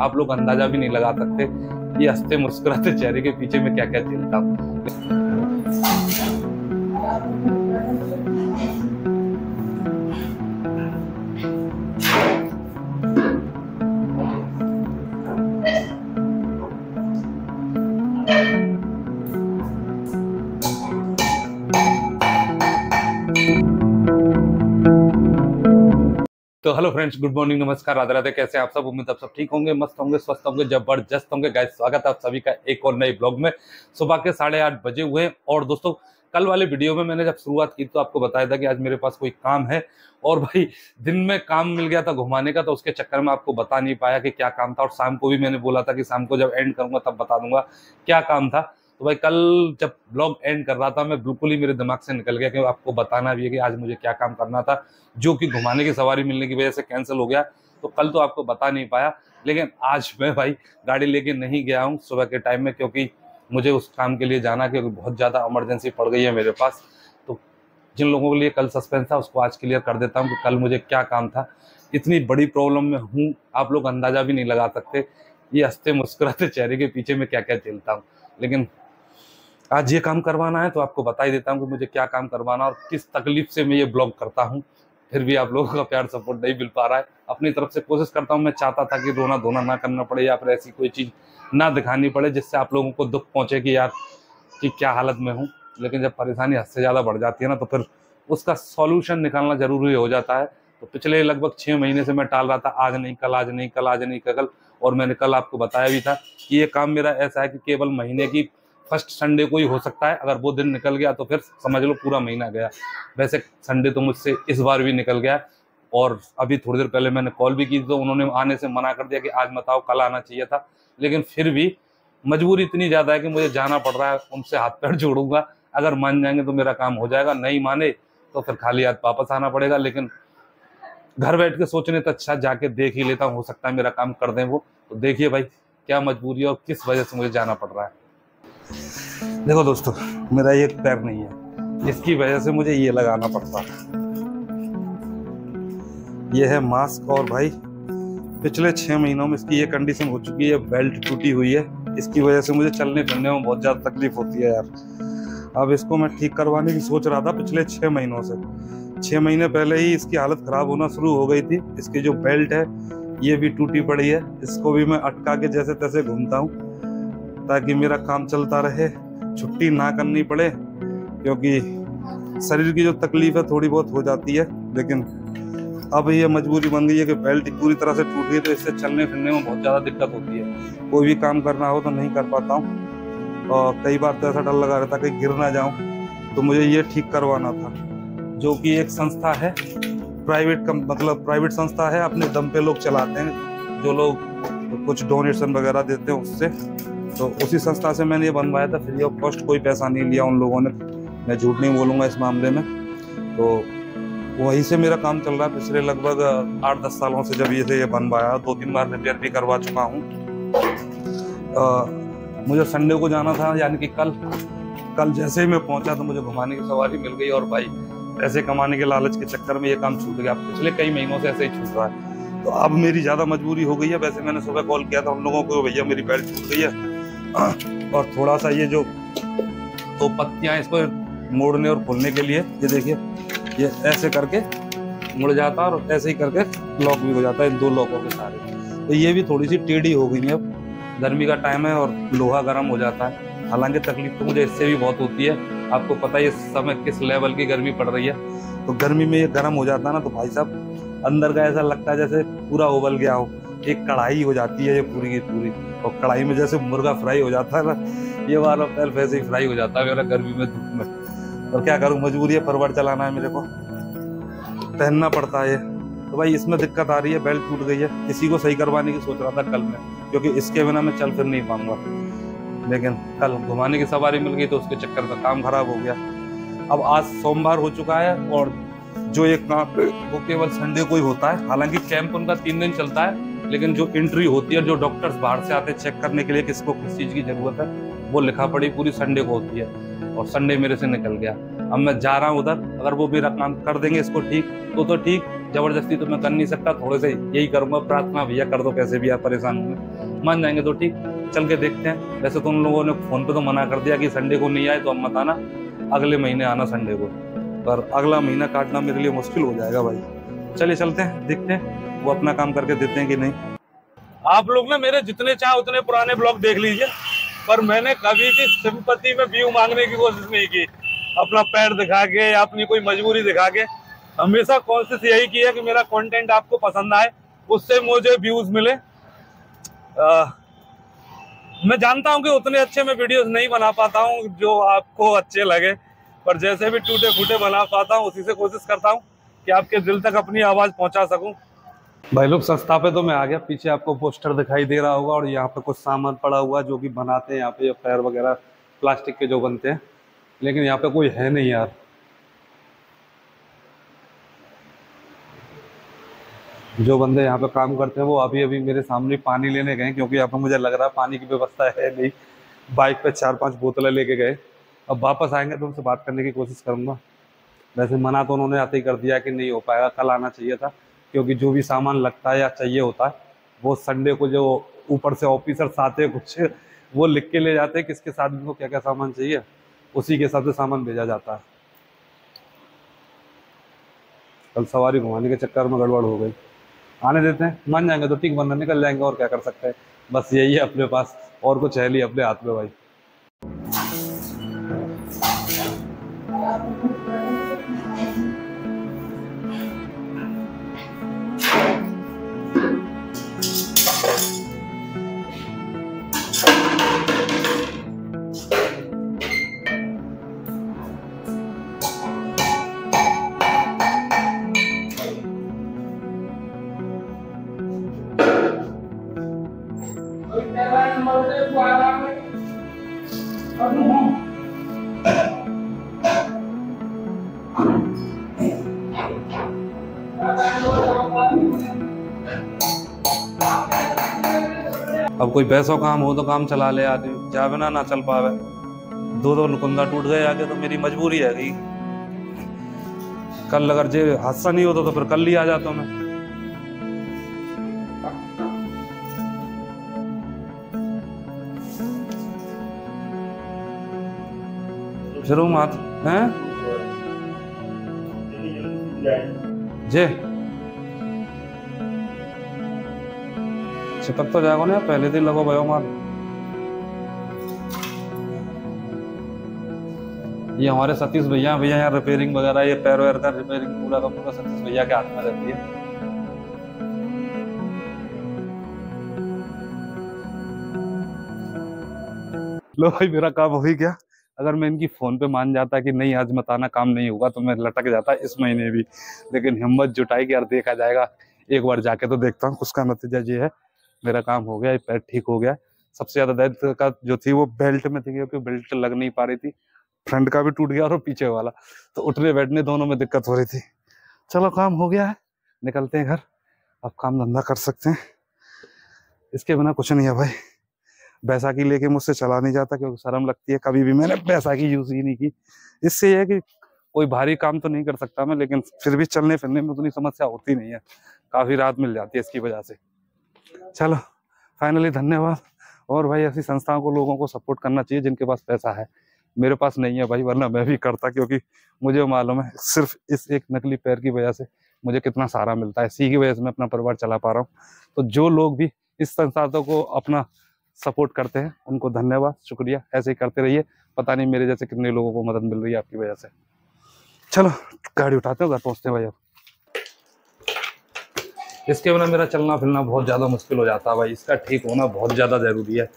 आप लोग अंदाज़ा भी नहीं लगा सकते ये हँसते मुस्कुराते चेहरे के पीछे में क्या क्या झेलता हूँ। तो हेलो फ्रेंड्स गुड मॉर्निंग नमस्कार, राधे राधे, कैसे आप सब? उम्मीद आप सब ठीक होंगे, मस्त होंगे, स्वस्थ होंगे, ज़बरदस्त होंगे। गाइस स्वागत है आप सभी का एक और नए ब्लॉग में। सुबह के साढ़े आठ बजे हुए हैं और दोस्तों, कल वाले वीडियो में मैंने जब शुरुआत की तो आपको बताया था कि आज मेरे पास कोई काम है और भाई, दिन में काम मिल गया था घुमाने का तो उसके चक्कर में आपको बता नहीं पाया कि क्या काम था। और शाम को भी मैंने बोला था कि शाम को जब एंड करूँगा तब बता दूँगा क्या काम था। तो भाई कल जब ब्लॉग एंड कर रहा था, मैं बिल्कुल ही मेरे दिमाग से निकल गया कि आपको बताना भी है कि आज मुझे क्या काम करना था, जो कि घुमाने की सवारी मिलने की वजह से कैंसिल हो गया। तो कल तो आपको बता नहीं पाया, लेकिन आज मैं भाई गाड़ी लेके नहीं गया हूँ सुबह के टाइम में, क्योंकि मुझे उस काम के लिए जाना क्योंकि बहुत ज़्यादा इमरजेंसी पड़ गई है मेरे पास। तो जिन लोगों के लिए कल सस्पेंस था, उसको आज क्लियर कर देता हूँ कि कल मुझे क्या काम था। इतनी बड़ी प्रॉब्लम में हूँ, आप लोग अंदाज़ा भी नहीं लगा सकते, ये हँसते मुस्कुराते चेहरे के पीछे में क्या क्या झेलता हूँ। लेकिन आज ये काम करवाना है तो आपको बता ही देता हूँ कि मुझे क्या काम करवाना और किस तकलीफ़ से मैं ये ब्लॉग करता हूँ। फिर भी आप लोगों का प्यार सपोर्ट नहीं मिल पा रहा है। अपनी तरफ़ से कोशिश करता हूँ, मैं चाहता था कि रोना धोना ना करना पड़े या फिर ऐसी कोई चीज़ ना दिखानी पड़े जिससे आप लोगों को दुख पहुँचे कि यार कि क्या हालत में हूँ। लेकिन जब परेशानी हद से ज़्यादा बढ़ जाती है ना तो फिर उसका सॉल्यूशन निकालना ज़रूरी हो जाता है। तो पिछले लगभग छः महीने से मैं टाल रहा था, आज नहीं, कल, आज नहीं, कल, आज नहीं कल। और मैंने कल आपको बताया भी था कि ये काम मेरा ऐसा है कि केवल महीने की फ़र्स्ट संडे को ही हो सकता है। अगर वो दिन निकल गया तो फिर समझ लो पूरा महीना गया। वैसे संडे तो मुझसे इस बार भी निकल गया और अभी थोड़ी देर पहले मैंने कॉल भी की तो उन्होंने आने से मना कर दिया कि आज मत आओ, कल आना चाहिए था। लेकिन फिर भी मजबूरी इतनी ज़्यादा है कि मुझे जाना पड़ रहा है, उनसे हाथ पैर जोड़ूँगा। अगर मान जाएँगे तो मेरा काम हो जाएगा, नहीं माने तो फिर खाली हाथ वापस आना पड़ेगा। लेकिन घर बैठ के सोचने तो अच्छा जाके देख ही लेता हूँ, हो सकता है मेरा काम कर दें वो। तो देखिए भाई, क्या मजबूरी है और किस वजह से मुझे जाना पड़ रहा है। देखो दोस्तों, मेरा एक पैर नहीं है। इसकी वजह से मुझे ये लगाना पड़ता है। ये है मास्क और भाई, पिछले छः महीनों में इसकी ये कंडीशन हो चुकी है बेल्ट टूटी हुई है। इसकी वजह से मुझे चलने फिरने में बहुत ज़्यादा तकलीफ़ होती है यार। अब इसको मैं ठीक करवाने की सोच रहा था पिछले छः महीनों से। छः महीने पहले ही इसकी हालत ख़राब होना शुरू हो गई थी। इसकी जो बेल्ट है, ये भी टूटी पड़ी है। इसको भी मैं अटका के जैसे तैसे घूमता हूँ। ताकि मेरा काम चलता रहे, छुट्टी ना करनी पड़े, क्योंकि शरीर की जो तकलीफ़ है थोड़ी बहुत हो जाती है, लेकिन अब ये मजबूरी बन गई है कि बेल्ट पूरी तरह से टूट गई तो इससे चलने फिरने में बहुत ज़्यादा दिक्कत होती है। कोई भी काम करना हो तो नहीं कर पाता हूँ। और कई बार तो ऐसा डर लगा रहता कि गिर ना जाऊँ तो मुझे ये ठीक करवाना था, जो कि एक संस्था है, प्राइवेट कम मतलब प्राइवेट संस्था है, अपने दम पे लोग चलाते हैं, जो लोग कुछ डोनेशन वगैरह देते हैं उससे। तो उसी संस्था से मैंने ये बनवाया था, फ्री ऑफ़ कॉस्ट कोई पैसा नहीं लिया उन लोगों ने। मैं झूठ नहीं बोलूँगा इस मामले में। तो वहीं से मेरा काम चल रहा है, पिछले लगभग आठ दस सालों से जब ये से ये बनवाया, दो तीन बार रिपेयर भी करवा चुका हूँ। मुझे संडे को जाना था, यानी कि कल कल जैसे ही मैं पहुँचा तो मुझे घुमाने की सवारी मिल गई और भाई, पैसे कमाने के लालच के चक्कर में ये काम छूट गया। पिछले कई महीनों से ऐसे ही छूट रहा है। तो अब मेरी ज़्यादा मजबूरी हो गई है, वैसे मैंने सुबह कॉल किया था उन लोगों को, भैया मेरी बेल्ट छूट गई है। और थोड़ा सा ये जो दो पत्तियाँ इसको मोड़ने और खोलने के लिए, ये देखिए, ये ऐसे करके मुड़ जाता है और ऐसे ही करके लॉक भी हो जाता है इन दो लॉकों के सारे तो ये भी थोड़ी सी टेढ़ी हो गई है अब। गर्मी का टाइम है और लोहा गर्म हो जाता है। हालाँकि तकलीफ़ तो मुझे इससे भी बहुत होती है। आपको पता है इस समय किस लेवल की गर्मी पड़ रही है। तो गर्मी में ये गर्म हो जाता है ना तो भाई साहब, अंदर का ऐसा लगता है जैसे पूरा उबल गया हो। एक कढ़ाई हो जाती है ये पूरी की पूरी। और कढ़ाई में जैसे मुर्गा फ्राई हो जाता है ना, ये वाला पैर वैसे ही फ्राई हो जाता है मेरा गर्मी में धूप में। और क्या करूँ, मजबूरी है परवर चलाना है मेरे को। पहनना पड़ता है तो भाई इसमें दिक्कत आ रही है बेल्ट टूट गई है। किसी को सही करवाने की सोच रहा था कल में, क्योंकि इसके बिना मैं चल फिर नहीं पाऊँगा। लेकिन कल घुमाने की सवारी मिल गई तो उसके चक्कर में काम खराब हो गया। अब आज सोमवार हो चुका है और जो एक काम वो केवल संडे को ही होता है। हालाँकि कैंप उनका तीन दिन चलता है। लेकिन जो एंट्री होती है, जो डॉक्टर्स बाहर से आते हैं चेक करने के लिए किसको किस चीज़ की ज़रूरत है, वो लिखा पड़ी पूरी संडे को होती है और संडे मेरे से निकल गया। अब मैं जा रहा हूँ उधर, अगर वो मेरा काम कर देंगे इसको ठीक तो तो ठीक, ज़बरदस्ती तो मैं कर नहीं सकता, थोड़े से यही करूँगा, प्रार्थना भैया कर दो कैसे भी आप परेशान होंगे। मान जाएँगे तो ठीक, चल के देखते हैं। वैसे तो उन लोगों ने फ़ोन पे तो मना कर दिया कि संडे को नहीं आए तो हम मत आना, अगले महीने आना संडे को। पर अगला महीना काटना मेरे लिए मुश्किल हो जाएगा भाई। चलिए चलते हैं, देखते हैं। वो अपना काम करके देते हैं कि नहीं? आप लोग ना मेरे जितने चाहे उतने पुराने ब्लॉग देख लीजिए। पर मैंने कभी भी सिंपति में व्यू मांगने की कोशिश नहीं की। अपना पैर दिखा के या अपनी कोई मजबूरी दिखा के। हमेशा कोशिश यही की है कि मेरा कंटेंट आपको पसंद आए उससे मुझे व्यूज़ मिले। आ, मैं जानता हूँ कि उतने अच्छे मैं वीडियोस नहीं बना पाता हूँ जो आपको अच्छे लगे। पर जैसे भी टूटे फूटे बना पाता हूँ उसी से कोशिश करता हूँ कि आपके दिल तक अपनी आवाज़ पहुँचा सकूँ। भाई लोग सस्ता पे तो मैं आ गया। पीछे आपको पोस्टर दिखाई दे रहा होगा और यहाँ पे कुछ सामान पड़ा हुआ जो कि बनाते हैं। यहाँ पे पैर वगैरह, प्लास्टिक के जो बनते हैं। लेकिन यहाँ पे कोई है नहीं यार। जो बंदे यहाँ पे काम करते हैं, वो अभी अभी मेरे सामने पानी लेने गए, क्योंकि यहाँ पे मुझे लग रहा है पानी की व्यवस्था है नहीं। बाइक पे चार पाँच बोतलें लेके गए। अब वापस आएँगे तो उनसे बात करने की कोशिश करूँगा। वैसे मना तो उन्होंने आते ही कर दिया कि नहीं हो पाएगा, कल आना चाहिए था। क्योंकि जो भी सामान लगता है या चाहिए होता है वो संडे को जो ऊपर से ऑफिसर्स आते हैं, कुछ वो लिख के ले जाते हैं किसके साथ को क्या क्या सामान चाहिए। उसी के हिसाब से सामान भेजा जाता है। कल सवारी घुमाने के चक्कर में गड़बड़ हो गई। आने देते हैं, मान जाएँगे तो ठीक बनना निकल जाएँगे, और क्या कर सकते हैं? बस यही है अपने पास, और कुछ है नहीं अपने हाथ में भाई। अब कोई पैसों काम हो तो काम चला ले आदमी। जावे ना ना चल पावे। दो दो नुकुंदा टूट गए, आगे तो मेरी मजबूरी है गई कल अगर जे हादसा नहीं होता तो फिर कल ही आ जाता मैं। फिर मात, हैं? जे। चिपक तो जाएगा ना पहले दिन लगो भयो मार। ये हमारे सतीश भैया भैया यहाँ रिपेयरिंग वगैरह, ये पैर वैर का रिपेयरिंग पूरा का पूरा सतीश भैया के हाथ में रहती है। लो भाई, मेरा काम हो ही गया। अगर मैं इनकी फ़ोन पे मान जाता कि नहीं, आज मताना काम नहीं होगा तो मैं लटक जाता इस महीने भी। लेकिन हिम्मत जुटाई कि यार देखा जाएगा, एक बार जाके तो देखता हूँ, उसका नतीजा ये है, मेरा काम हो गया पैर ठीक हो गया। सबसे ज़्यादा दर्द का जो थी, वो बेल्ट में थी, क्योंकि बेल्ट लग नहीं पा रही थी। फ्रंट का भी टूट गया और पीछे वाला। तो उठने बैठने दोनों में दिक्कत हो रही थी। चलो, काम हो गया है, निकलते हैं घर। अब काम धंधा कर सकते हैं। इसके बिना कुछ नहीं है भाई। बैसाखी लेके मुझसे चला नहीं जाता क्योंकि शर्म लगती है। कभी भी मैंने बैसाखी यूज़ ही नहीं की। इससे यह कि कोई भारी काम तो नहीं कर सकता मैं, लेकिन फिर भी चलने फिरने में उतनी समस्या होती नहीं है। काफ़ी राहत मिल जाती है इसकी वजह से। चलो फाइनली धन्यवाद। और भाई, ऐसी संस्थाओं को लोगों को सपोर्ट करना चाहिए जिनके पास पैसा है। मेरे पास नहीं है भाई, वरना मैं भी करता क्योंकि मुझे मालूम है, सिर्फ़ इस एक नकली पैर की वजह से मुझे कितना सहारा मिलता है। इसी की वजह से मैं अपना परिवार चला पा रहा हूँ। तो जो लोग भी इस संस्थाओं को अपना सपोर्ट करते हैं। उनको धन्यवाद, शुक्रिया। ऐसे ही करते रहिए। पता नहीं मेरे जैसे कितने लोगों को मदद मिल रही है आपकी वजह से। चलो, गाड़ी उठाते हो घर पहुँचते हैं भाई अब। इसके बिना मेरा चलना फिरना बहुत ज़्यादा मुश्किल हो जाता है भाई। इसका ठीक होना बहुत ज़्यादा ज़रूरी है।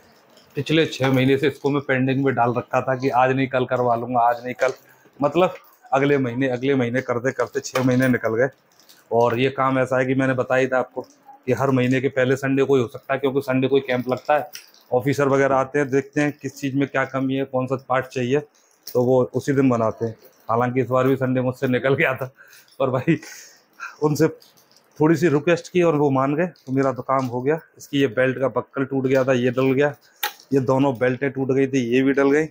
पिछले छः महीने से इसको मैं पेंडिंग में डाल रखा था कि आज नहीं, कल करवा लूँगा, आज नहीं, कल। मतलब अगले महीने अगले महीने करते करते छः महीने निकल गए। और ये काम ऐसा है कि मैंने बताया था आपको कि हर महीने के पहले संडे को ही हो सकता है, क्योंकि संडे को ही कैंप लगता है। ऑफिसर वगैरह आते हैं, देखते हैं किस चीज़ में क्या कमी है, कौन सा पार्ट चाहिए तो वो उसी दिन बनाते हैं। हालाँकि इस बार भी संडे मुझसे निकल गया था, पर भाई उनसे थोड़ी सी रिक्वेस्ट की और वो मान गए तो मेरा तो काम हो गया। इसकी ये बेल्ट का बक्कल टूट गया था, ये डल गया, ये दोनों बेल्टें टूट गई थी, ये भी डल गई।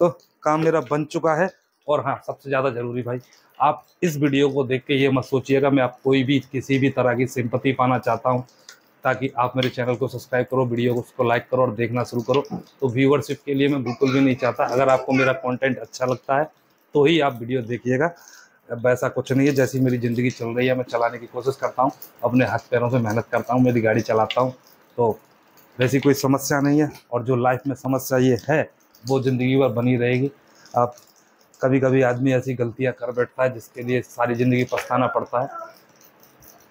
तो काम मेरा बन चुका है और हाँ सबसे ज़्यादा ज़रूरी भाई, आप इस वीडियो को देख के ये मत सोचिएगा, मैं आप कोई भी, किसी भी तरह की सिंपति पाना चाहता हूँ। ताकि आप मेरे चैनल को सब्सक्राइब करो, वीडियो को उसको लाइक करो और देखना शुरू करो। तो व्यूवरशिप के लिए मैं बिल्कुल भी नहीं चाहता। अगर आपको मेरा कंटेंट अच्छा लगता है तो ही आप वीडियो देखिएगा। वैसा कुछ नहीं है, जैसी मेरी ज़िंदगी चल रही है, मैं चलाने की कोशिश करता हूँ, अपने हाथ पैरों से मेहनत करता हूँ, मेरी गाड़ी चलाता हूँ। तो वैसी कोई समस्या नहीं है और जो लाइफ में समस्या ये है, वो ज़िंदगी भर बनी रहेगी। आप कभी कभी आदमी ऐसी गलतियाँ कर बैठता है, जिसके लिए सारी ज़िंदगी पछताना पड़ता है।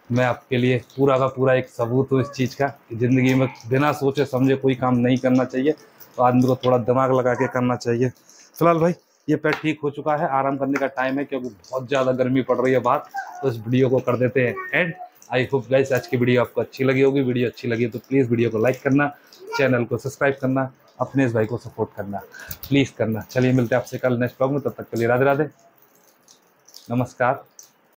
मैं आपके लिए पूरा का पूरा एक सबूत हूँ इस चीज़ का कि ज़िंदगी में बिना सोचे समझे कोई काम नहीं करना चाहिए तो आदमी को थोड़ा दिमाग लगा के करना चाहिए। फ़िलहाल भाई, ये पैर ठीक हो चुका है, आराम करने का टाइम है, क्योंकि बहुत ज़्यादा गर्मी पड़ रही है बाहर तो इस वीडियो को कर देते हैं एंड आई होप गाइस आज की वीडियो आपको अच्छी लगी होगी। वीडियो अच्छी लगी तो प्लीज़ वीडियो को लाइक करना चैनल को सब्सक्राइब करना, अपने इस भाई को सपोर्ट करना। प्लीज़ करना। चलिए मिलते हैं आपसे कल नेक्स्ट ब्लॉग में, तब तक के लिए राधे राधे नमस्कार।